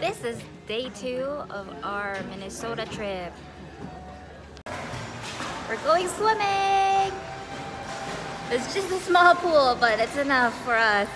This is day two of our Minnesota trip. We're going swimming! It's just a small pool, but it's enough for us.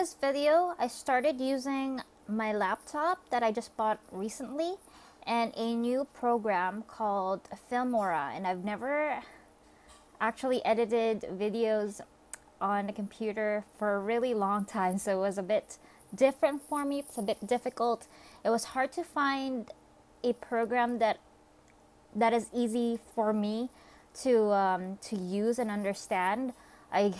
This video, I started using my laptop that I just bought recently and a new program called Filmora and I've never actually edited videos on a computer for a really long time so it was a bit different for me it's a bit difficult. It was hard to find a program that that is easy for me to um, to use and understand. I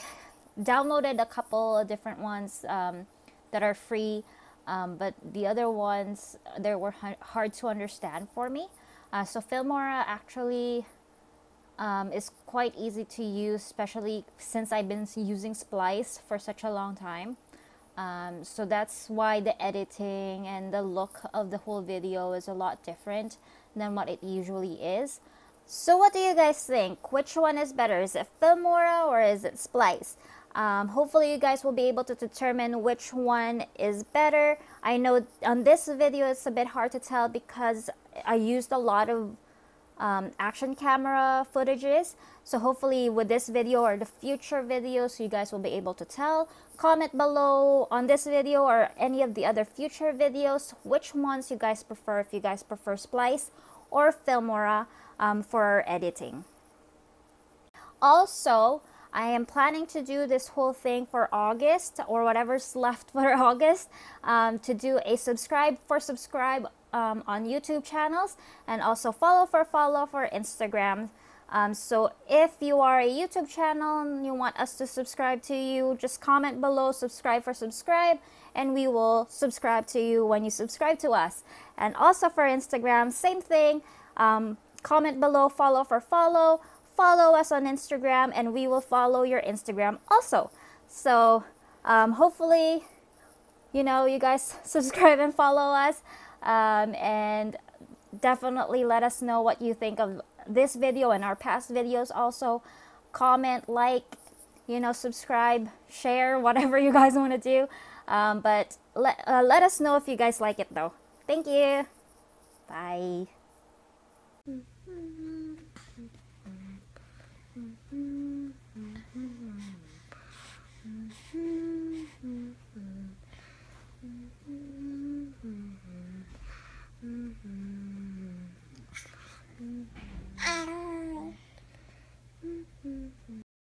downloaded a couple of different ones um, that are free um, but the other ones they were hard to understand for me uh, so Filmora actually um, is quite easy to use, especially since I've been using Splice for such a long time. Um, so that's why the editing and the look of the whole video is a lot different than what it usually is. So what do you guys think? Which one is better? Is it Filmora or is it Splice? Um, hopefully you guys will be able to determine which one is better. I know on this video it's a bit hard to tell because I used a lot of um, action camera footages. So hopefully with this video or the future videos, you guys will be able to tell. Comment below on this video or any of the other future videos, which ones you guys prefer, if you guys prefer Splice or Filmora um, for editing. Also, I am planning to do this whole thing for August or whatever's left for August um, to do a subscribe for subscribe um, on YouTube channels and also follow for follow for Instagram. Um, so if you are a YouTube channel and you want us to subscribe to you, just comment below subscribe for subscribe and we will subscribe to you when you subscribe to us. And also for Instagram, same thing. Um, comment below follow for follow. Follow us on Instagram and we will follow your Instagram also. So um, hopefully, you know, you guys subscribe and follow us um, and definitely let us know what you think of this video and our past videos also. Comment like you know subscribe share whatever you guys want to do. Um, but let, uh, let us know if you guys like it though. Thank you. Bye